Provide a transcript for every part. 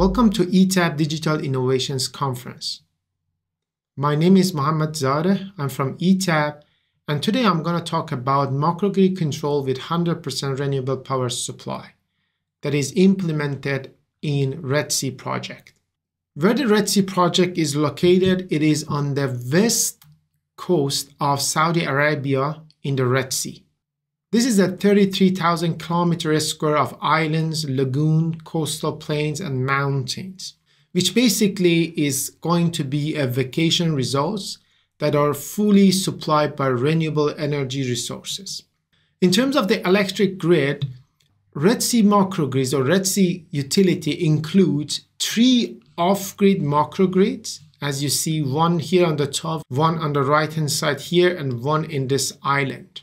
Welcome to ETAP Digital Innovations Conference. My name is Mohammad Zadeh. I'm from ETAP, and today I'm going to talk about microgrid control with 100% renewable power supply that is implemented in Red Sea project. Where the Red Sea project is located, it is on the west coast of Saudi Arabia in the Red Sea. This is a 33,000 kilometer square of islands, lagoon, coastal plains, and mountains, which basically is going to be a vacation resorts that are fully supplied by renewable energy resources. In terms of the electric grid, Red Sea microgrids or Red Sea utility includes three off-grid microgrids, as you see one here on the top, one on the right hand side here, and one in this island.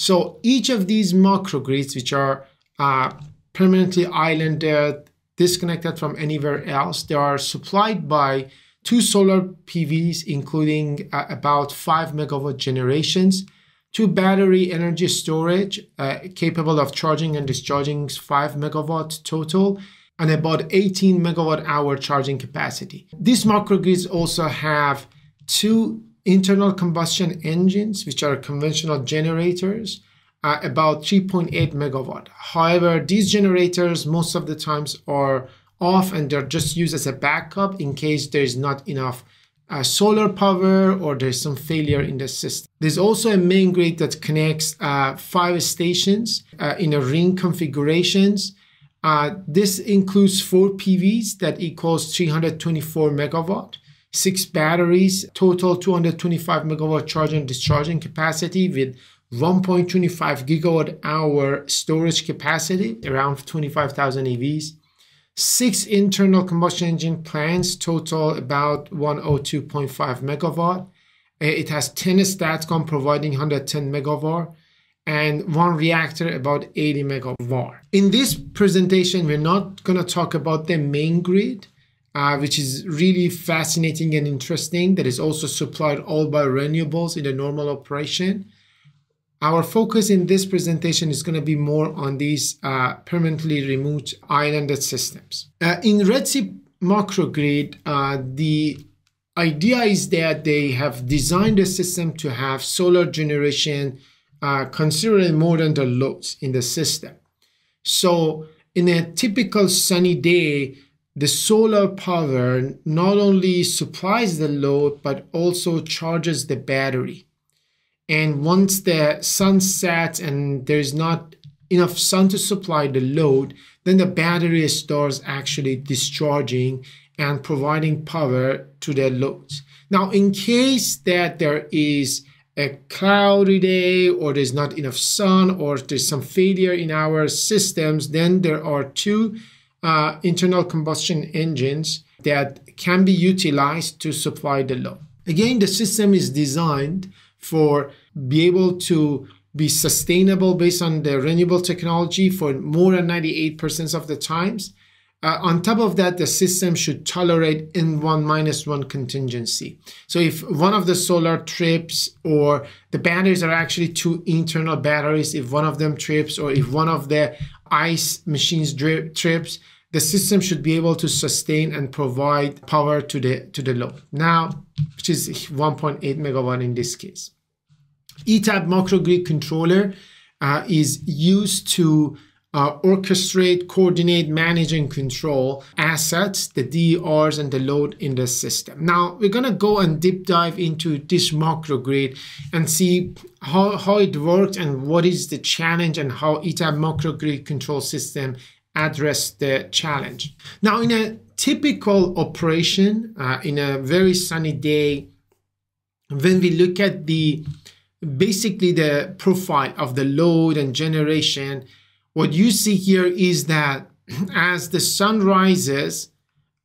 So each of these microgrids, which are uh, permanently islanded, disconnected from anywhere else, they are supplied by two solar PVs, including uh, about 5 megawatt generations, two battery energy storage uh, capable of charging and discharging 5 megawatt total, and about 18 megawatt hour charging capacity. These microgrids also have two internal combustion engines, which are conventional generators, are about 3.8 megawatt. However, these generators most of the times are off and they're just used as a backup in case there's not enough uh, solar power or there's some failure in the system. There's also a main grid that connects uh, five stations uh, in a ring configurations. Uh, this includes four PVs that equals 324 megawatt six batteries, total 225 megawatt charging and discharging capacity with 1.25 gigawatt hour storage capacity, around 25,000 EVs. Six internal combustion engine plants, total about 102.5 megawatt. Uh, it has 10 STATCOM providing 110 megawatt and one reactor about 80 megawatt. In this presentation, we're not going to talk about the main grid uh, which is really fascinating and interesting, that is also supplied all by renewables in the normal operation. Our focus in this presentation is going to be more on these uh, permanently remote islanded systems. Uh, in Red Sea microgrid, uh, the idea is that they have designed the system to have solar generation uh, considerably more than the loads in the system. So in a typical sunny day, the solar power not only supplies the load but also charges the battery. And once the sun sets and there's not enough sun to supply the load, then the battery starts actually discharging and providing power to the loads. Now, in case that there is a cloudy day or there's not enough sun or there's some failure in our systems, then there are two uh, internal combustion engines that can be utilized to supply the load. Again, the system is designed for be able to be sustainable based on the renewable technology for more than 98% of the times. Uh, on top of that, the system should tolerate N1 minus one contingency. So if one of the solar trips or the batteries are actually two internal batteries, if one of them trips or if one of the ICE machines trips, the system should be able to sustain and provide power to the to the load. Now, which is 1.8 megawatt in this case. ETAP microgrid controller uh, is used to uh, orchestrate, coordinate, manage, and control assets, the DERs, and the load in the system. Now, we're going to go and deep dive into this microgrid and see how, how it works and what is the challenge and how ETAP microgrid control system address the challenge. Now, in a typical operation, uh, in a very sunny day, when we look at the basically the profile of the load and generation, what you see here is that as the sun rises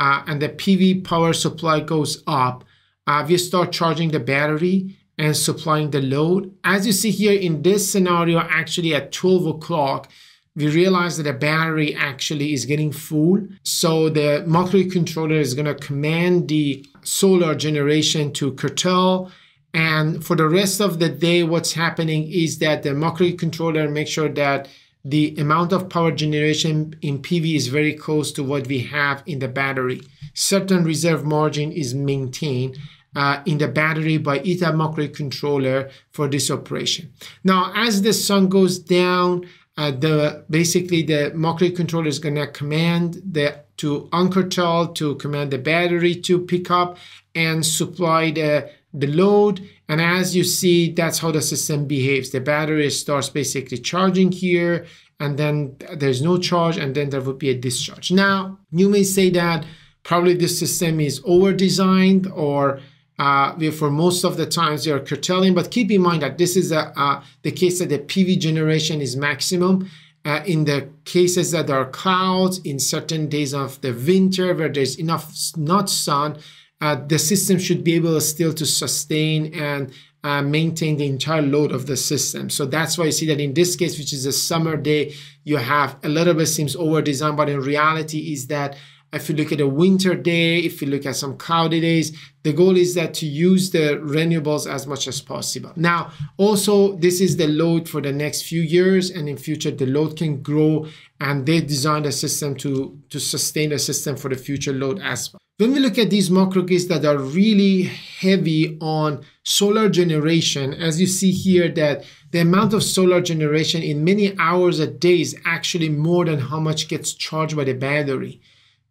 uh, and the PV power supply goes up, uh, we start charging the battery and supplying the load. As you see here in this scenario, actually at 12 o'clock, we realize that the battery actually is getting full. So the microcontroller is going to command the solar generation to curtail. And for the rest of the day, what's happening is that the microcontroller makes sure that the amount of power generation in PV is very close to what we have in the battery. Certain reserve margin is maintained uh, in the battery by ETAP microcontroller for this operation. Now, as the sun goes down, uh, the basically the microcontroller is going to command the to uncurtail to command the battery to pick up and supply the the load and as you see that's how the system behaves. The battery starts basically charging here and then there's no charge and then there would be a discharge. Now you may say that probably this system is over designed or uh, for most of the times they are curtailing but keep in mind that this is a, uh, the case that the pv generation is maximum uh, in the cases that are clouds in certain days of the winter where there's enough not sun uh, the system should be able still to sustain and uh, maintain the entire load of the system. So that's why you see that in this case, which is a summer day, you have a little bit seems over designed, but in reality is that if you look at a winter day, if you look at some cloudy days, the goal is that to use the renewables as much as possible. Now, also, this is the load for the next few years, and in future, the load can grow, and they designed a system to, to sustain the system for the future load as well. When we look at these microgrids that are really heavy on solar generation, as you see here that the amount of solar generation in many hours a day is actually more than how much gets charged by the battery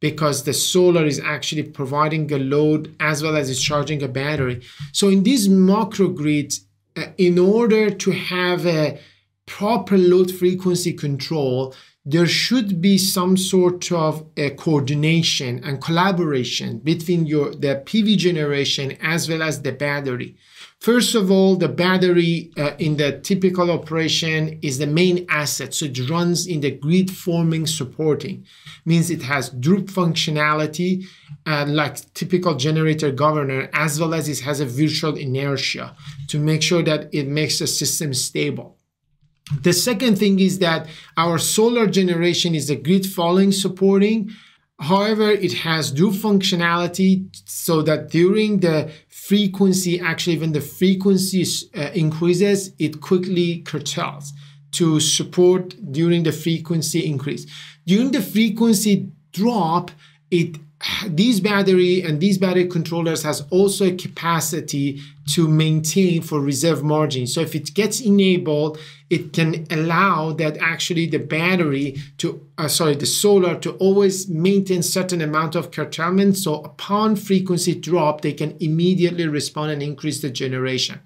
because the solar is actually providing a load as well as it's charging a battery. So in these microgrids, uh, in order to have a proper load frequency control, there should be some sort of a coordination and collaboration between your the PV generation as well as the battery. First of all, the battery uh, in the typical operation is the main asset. So it runs in the grid forming supporting. Means it has droop functionality uh, like typical generator governor as well as it has a virtual inertia to make sure that it makes the system stable. The second thing is that our solar generation is a grid following supporting. However, it has dual functionality so that during the frequency, actually when the frequency uh, increases, it quickly curtails to support during the frequency increase. During the frequency drop, it these battery and these battery controllers has also a capacity to maintain for reserve margin. So if it gets enabled, it can allow that actually the battery to, uh, sorry, the solar to always maintain certain amount of curtailment. So upon frequency drop, they can immediately respond and increase the generation.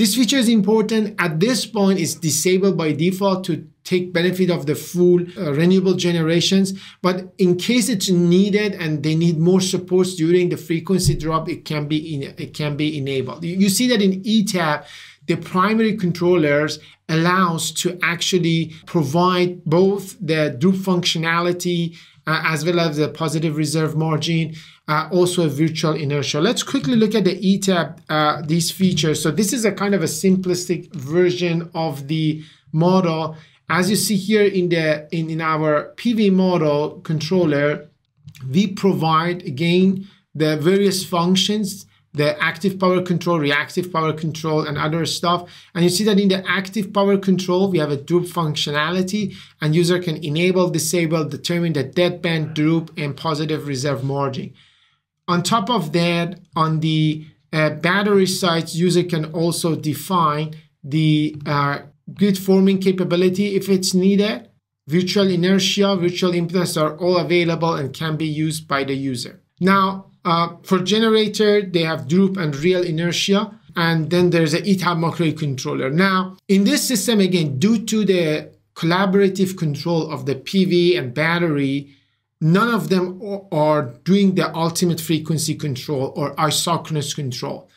This feature is important. At this point, it's disabled by default to take benefit of the full uh, renewable generations. But in case it's needed and they need more supports during the frequency drop, it can be in, it can be enabled. You, you see that in ETAP, the primary controllers allows to actually provide both the droop functionality uh, as well as the positive reserve margin, uh, also a virtual inertia. Let's quickly look at the ETAP, uh, these features. So this is a kind of a simplistic version of the model. As you see here in the in, in our PV model controller, we provide again the various functions the active power control, reactive power control, and other stuff. And you see that in the active power control, we have a droop functionality, and user can enable, disable, determine the deadband, droop, and positive reserve margin. On top of that, on the uh, battery side, user can also define the uh, grid forming capability if it's needed. Virtual inertia, virtual impedance are all available and can be used by the user. Now, uh, for generator, they have droop and real inertia. And then there's a ETAP microcontroller. Now, in this system, again, due to the collaborative control of the PV and battery, none of them are doing the ultimate frequency control or isochronous control.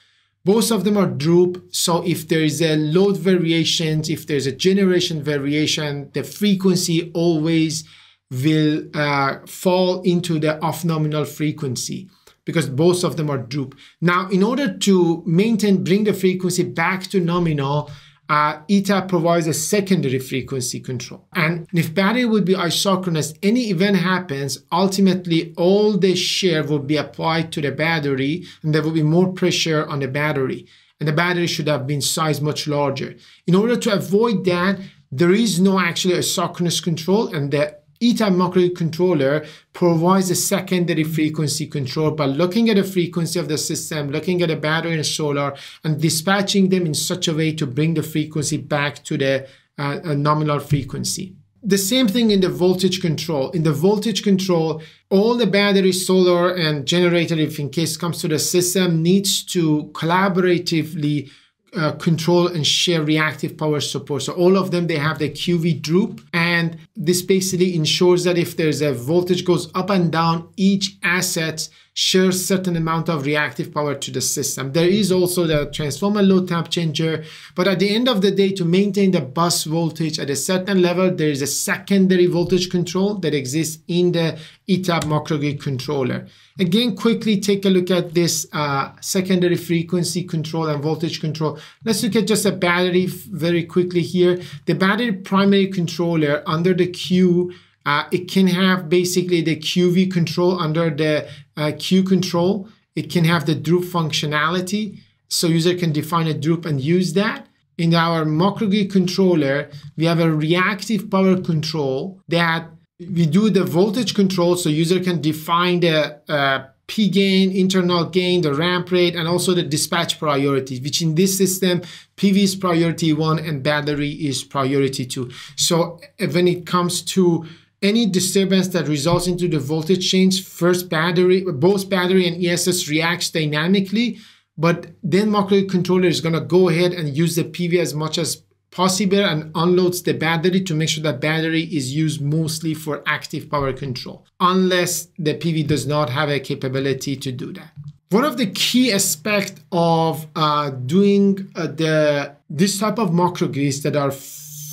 Both of them are droop. So if there is a load variation, if there's a generation variation, the frequency always will uh, fall into the off nominal frequency because both of them are droop. Now, in order to maintain, bring the frequency back to nominal, uh, ETAP provides a secondary frequency control. And if battery would be isochronous, any event happens, ultimately all the shear will be applied to the battery and there will be more pressure on the battery. And the battery should have been sized much larger. In order to avoid that, there is no actually isochronous control and the ETAP microcontroller provides a secondary frequency control by looking at the frequency of the system, looking at the battery and solar, and dispatching them in such a way to bring the frequency back to the uh, nominal frequency. The same thing in the voltage control. In the voltage control, all the battery, solar, and generator, if in case comes to the system, needs to collaboratively uh, control and share reactive power support. So all of them, they have the QV droop. And this basically ensures that if there's a voltage goes up and down, each asset shares certain amount of reactive power to the system. There is also the transformer load tap changer, but at the end of the day, to maintain the bus voltage at a certain level, there is a secondary voltage control that exists in the ETAP microgrid controller. Again, quickly take a look at this uh, secondary frequency control and voltage control. Let's look at just a battery very quickly here. The battery primary controller under the Q uh, it can have basically the QV control under the uh, Q control. It can have the droop functionality. So user can define a droop and use that. In our microgrid controller, we have a reactive power control that we do the voltage control. So user can define the uh, P gain, internal gain, the ramp rate, and also the dispatch priority, which in this system, PV is priority one and battery is priority two. So when it comes to any disturbance that results into the voltage change, first battery, both battery and ESS reacts dynamically, but then microcontroller is going to go ahead and use the PV as much as possible and unloads the battery to make sure that battery is used mostly for active power control, unless the PV does not have a capability to do that. One of the key aspects of uh, doing uh, the this type of microgrids that are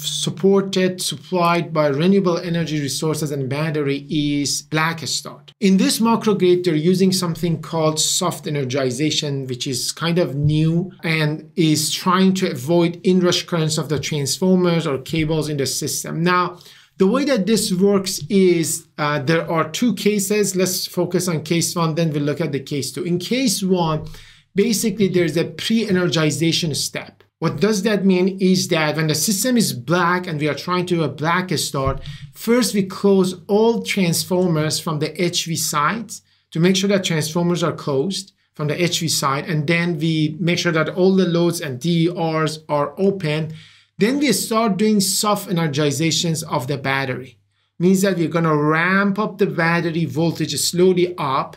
supported, supplied by renewable energy resources and battery is black start. In this microgrid, they're using something called soft energization, which is kind of new and is trying to avoid inrush currents of the transformers or cables in the system. Now, the way that this works is uh, there are two cases. Let's focus on case one, then we'll look at the case two. In case one, basically there's a pre-energization step. What does that mean is that when the system is black and we are trying to do a black start, first we close all transformers from the HV side to make sure that transformers are closed from the HV side. And then we make sure that all the loads and DERs are open. Then we start doing soft energizations of the battery. Means that we're gonna ramp up the battery voltage slowly up.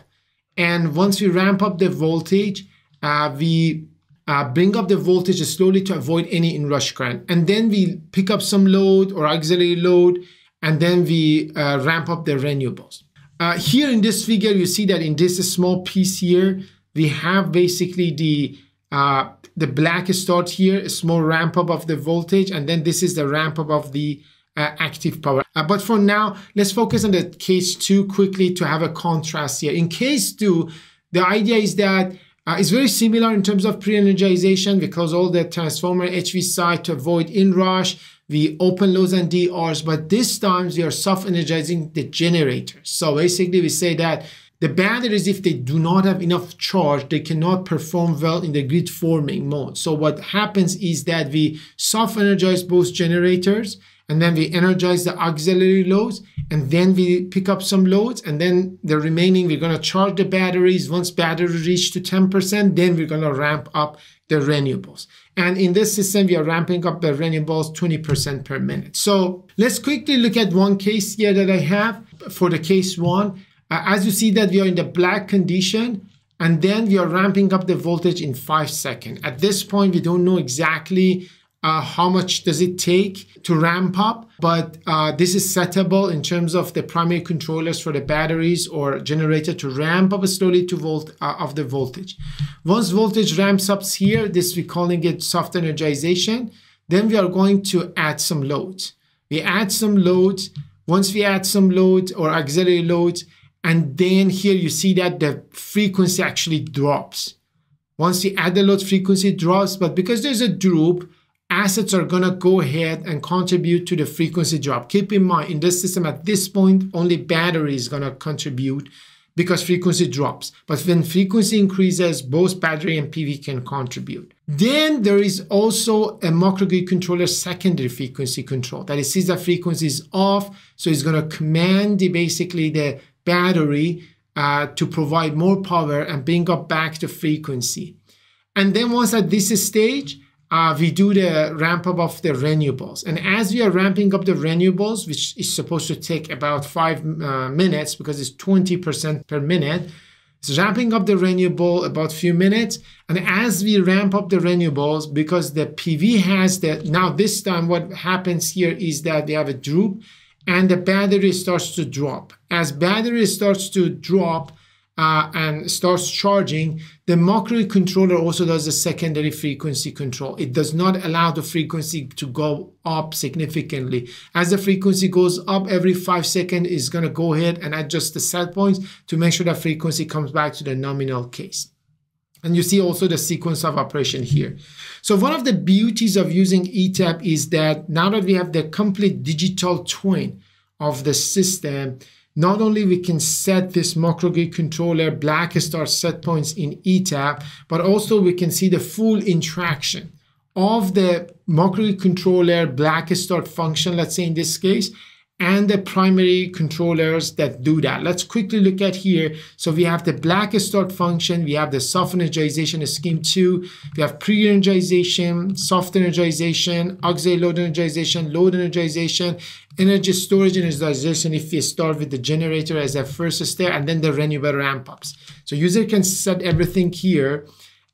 And once we ramp up the voltage, uh, we uh, bring up the voltage slowly to avoid any inrush current. And then we pick up some load or auxiliary load, and then we uh, ramp up the renewables. Uh, here in this figure, you see that in this small piece here, we have basically the uh, the black start here, a small ramp up of the voltage, and then this is the ramp up of the uh, active power. Uh, but for now, let's focus on the case two quickly to have a contrast here. In case two, the idea is that uh, it's very similar in terms of pre-energization. We close all the transformer HV side to avoid inrush. We open loads and DRs, but this time we are soft energizing the generators. So basically we say that the batteries, if they do not have enough charge, they cannot perform well in the grid forming mode. So what happens is that we soft energize both generators and then we energize the auxiliary loads and then we pick up some loads and then the remaining we're going to charge the batteries. Once battery reach to 10% then we're going to ramp up the renewables. And in this system we are ramping up the renewables 20% per minute. So let's quickly look at one case here that i have for the case one. Uh, as you see that we are in the black condition and then we are ramping up the voltage in five seconds. At this point we don't know exactly uh, how much does it take to ramp up but uh, this is settable in terms of the primary controllers for the batteries or generator to ramp up slowly to volt uh, of the voltage. Once voltage ramps up here this we're calling it soft energization then we are going to add some loads. We add some loads. Once we add some loads or auxiliary loads and then here you see that the frequency actually drops. Once we add the load frequency drops but because there's a droop assets are going to go ahead and contribute to the frequency drop. Keep in mind, in this system at this point, only battery is going to contribute because frequency drops. But when frequency increases, both battery and PV can contribute. Then there is also a microgrid controller secondary frequency control that it sees that frequency is off, so it's going to command the, basically the battery uh, to provide more power and bring up back the frequency. And then once at this stage, uh, we do the ramp up of the renewables. And as we are ramping up the renewables, which is supposed to take about five uh, minutes because it's 20% per minute, it's ramping up the renewable about few minutes. And as we ramp up the renewables, because the PV has the, now this time what happens here is that they have a droop and the battery starts to drop. As battery starts to drop, uh, and starts charging, the microgrid controller also does the secondary frequency control. It does not allow the frequency to go up significantly. As the frequency goes up every five seconds, it's going to go ahead and adjust the set points to make sure that frequency comes back to the nominal case. And you see also the sequence of operation here. So one of the beauties of using ETAP is that now that we have the complete digital twin of the system, not only we can set this microgrid controller black start set points in ETAP, but also we can see the full interaction of the microgrid controller black start function, let's say in this case, and the primary controllers that do that. Let's quickly look at here. So we have the black start function, we have the soft energization scheme 2, we have pre-energization, soft energization, auxiliary load energization, load energization, energy storage energization if we start with the generator as a first step and then the renewable ramp ups. So user can set everything here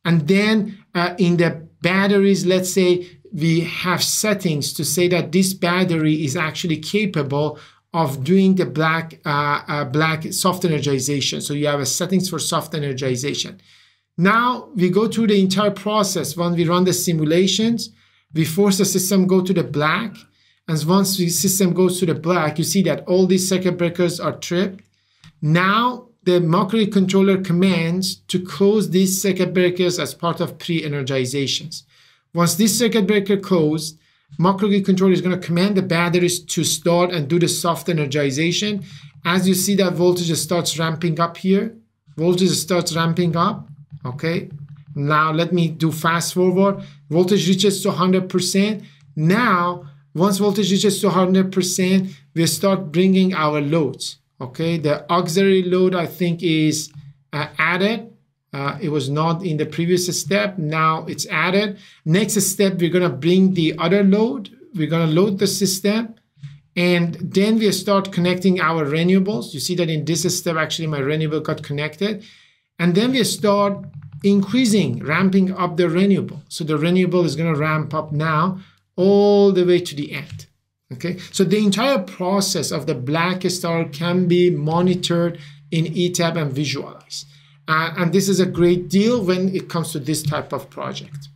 and then uh, in the batteries, let's say we have settings to say that this battery is actually capable of doing the black uh, uh, black soft energization. So you have a settings for soft energization. Now we go through the entire process. When we run the simulations, we force the system go to the black. And once the system goes to the black, you see that all these circuit breakers are tripped. Now the microgrid controller commands to close these circuit breakers as part of pre-energizations. Once this circuit breaker closed, microgrid controller is going to command the batteries to start and do the soft energization. As you see that voltage starts ramping up here, voltage starts ramping up, okay? Now let me do fast forward. Voltage reaches to 100%. Now, once voltage reaches to 100%, we start bringing our loads, okay? The auxiliary load, I think, is uh, added uh, it was not in the previous step. Now it's added. Next step, we're going to bring the other load. We're going to load the system. And then we start connecting our renewables. You see that in this step, actually, my renewable got connected. And then we start increasing, ramping up the renewable. So the renewable is going to ramp up now all the way to the end. Okay, so the entire process of the black start can be monitored in ETAP and visualized. Uh, and this is a great deal when it comes to this type of project.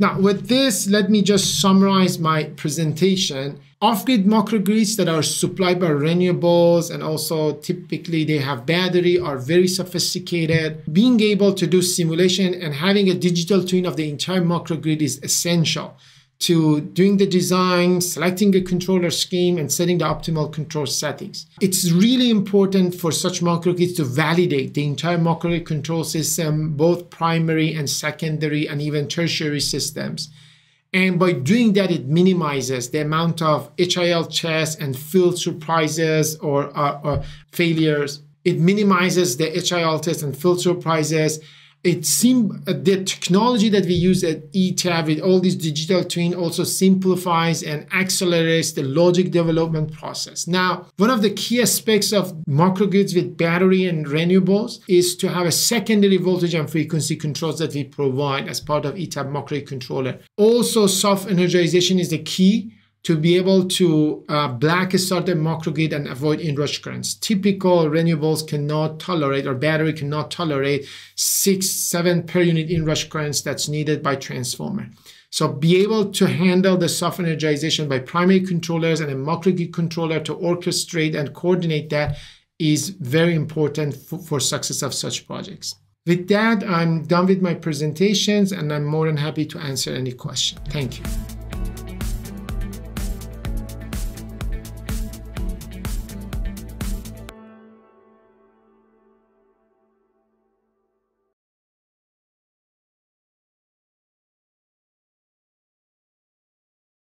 Now, with this, let me just summarize my presentation. Off-grid microgrids that are supplied by renewables and also typically they have battery are very sophisticated. Being able to do simulation and having a digital twin of the entire microgrid is essential to doing the design, selecting a controller scheme, and setting the optimal control settings. It's really important for such microgrids to validate the entire microgrid control system, both primary and secondary and even tertiary systems. And by doing that, it minimizes the amount of HIL checks and field surprises or, or, or failures. It minimizes the HIL tests and field surprises it seems the technology that we use at ETAP with all these digital twin also simplifies and accelerates the logic development process. Now, one of the key aspects of microgrids with battery and renewables is to have a secondary voltage and frequency controls that we provide as part of ETAP microgrid controller. Also, soft energization is the key to be able to uh, black start a microgrid and avoid inrush currents. Typical renewables cannot tolerate or battery cannot tolerate six, seven per unit inrush currents that's needed by transformer. So be able to handle the soft energization by primary controllers and a microgrid controller to orchestrate and coordinate that is very important for, for success of such projects. With that, I'm done with my presentations and I'm more than happy to answer any question. Thank you.